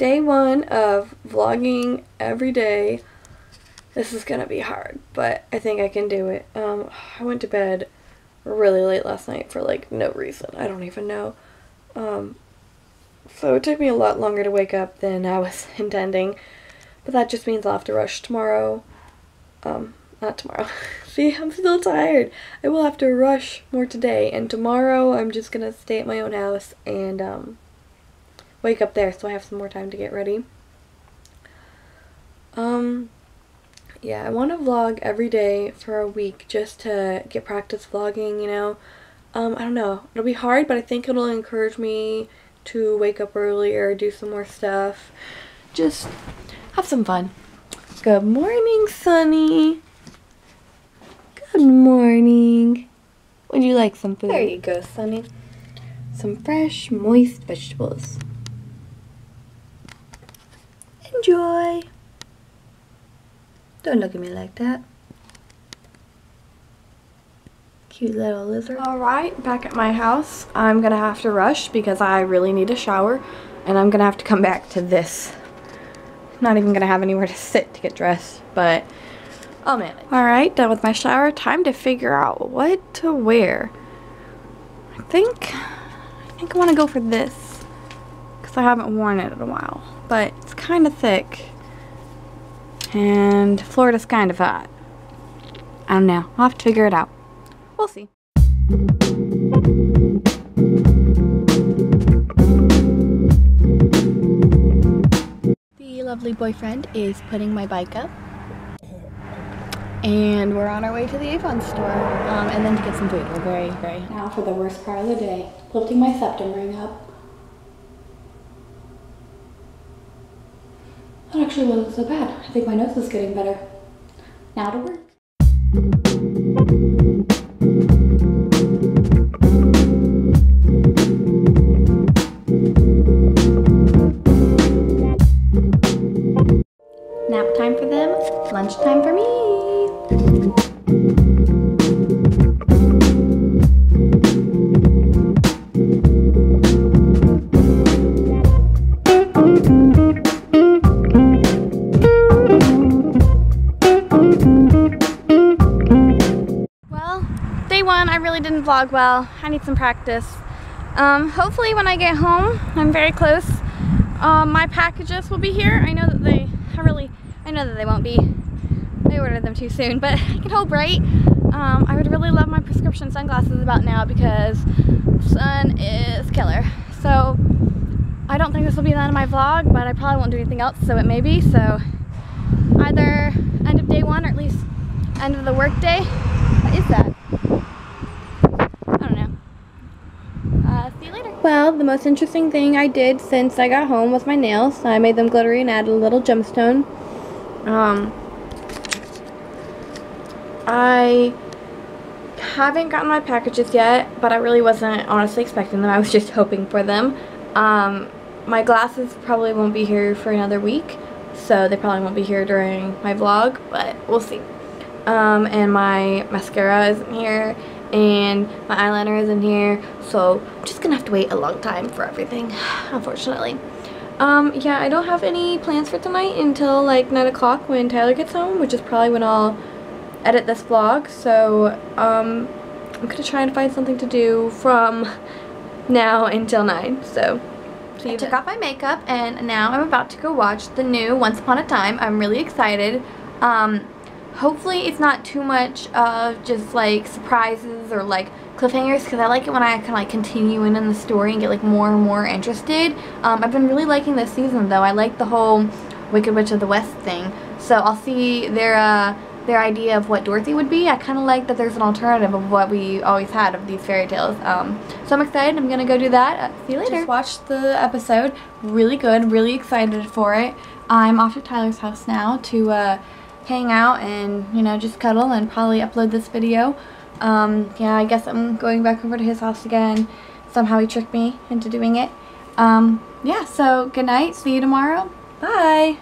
day one of vlogging every day. This is gonna be hard, but I think I can do it. Um, I went to bed really late last night for like no reason. I don't even know. Um, so it took me a lot longer to wake up than I was intending. But that just means I'll have to rush tomorrow. Um, not tomorrow. See, I'm still tired. I will have to rush more today. And tomorrow I'm just gonna stay at my own house and um, wake up there so I have some more time to get ready. Um, yeah, I want to vlog every day for a week just to get practice vlogging, you know. Um, I don't know. It'll be hard, but I think it'll encourage me to wake up earlier, do some more stuff. Just have some fun. Good morning, Sunny. Good morning. Would you like some food? There you go, Sunny. Some fresh, moist vegetables. Enjoy. Don't look at me like that. Cute little lizard. Alright, back at my house. I'm gonna have to rush because I really need a shower and I'm gonna have to come back to this. Not even gonna have anywhere to sit to get dressed, but I'll manage. Alright, done with my shower. Time to figure out what to wear. I think, I think I want to go for this because I haven't worn it in a while, but it's kind of thick and Florida's kind of hot. I don't know. I'll have to figure it out. We'll see. The lovely boyfriend is putting my bike up. And we're on our way to the Avon store um, and then to get some food. We're very, very... Now for the worst part of the day. Lifting my septum ring up. That actually wasn't so bad. I think my nose is getting better. Now to work. Really didn't vlog well. I need some practice. Um, hopefully when I get home, I'm very close, um, my packages will be here. I know that they, I really, I know that they won't be. I ordered them too soon, but I can hope, right? Um, I would really love my prescription sunglasses about now because sun is killer. So I don't think this will be the end of my vlog, but I probably won't do anything else, so it may be. So either end of day one or at least end of the work day. What is that? I don't know. Uh, see you later. Well, the most interesting thing I did since I got home was my nails. I made them glittery and added a little gemstone. Um, I haven't gotten my packages yet, but I really wasn't honestly expecting them. I was just hoping for them. Um, my glasses probably won't be here for another week, so they probably won't be here during my vlog, but we'll see. Um, and my mascara isn't here, and my eyeliner isn't here, so I'm just gonna have to wait a long time for everything, unfortunately. Um, yeah, I don't have any plans for tonight until like 9 o'clock when Tyler gets home, which is probably when I'll edit this vlog, so um, I'm gonna try and find something to do from now until 9, so see I took off my makeup and now I'm about to go watch the new Once Upon a Time. I'm really excited. Um, hopefully it's not too much of just like surprises or like cliffhangers because I like it when I can like continue in, in the story and get like more and more interested. Um, I've been really liking this season though. I like the whole Wicked Witch of the West thing. So I'll see their uh, their idea of what Dorothy would be. I kind of like that there's an alternative of what we always had of these fairy tales. Um, so I'm excited. I'm going to go do that. Uh, see you later. Just watched the episode. Really good. Really excited for it. I'm off to Tyler's house now to uh, hang out and, you know, just cuddle and probably upload this video. Um, yeah, I guess I'm going back over to his house again. Somehow he tricked me into doing it. Um, yeah, so good night. See you tomorrow. Bye.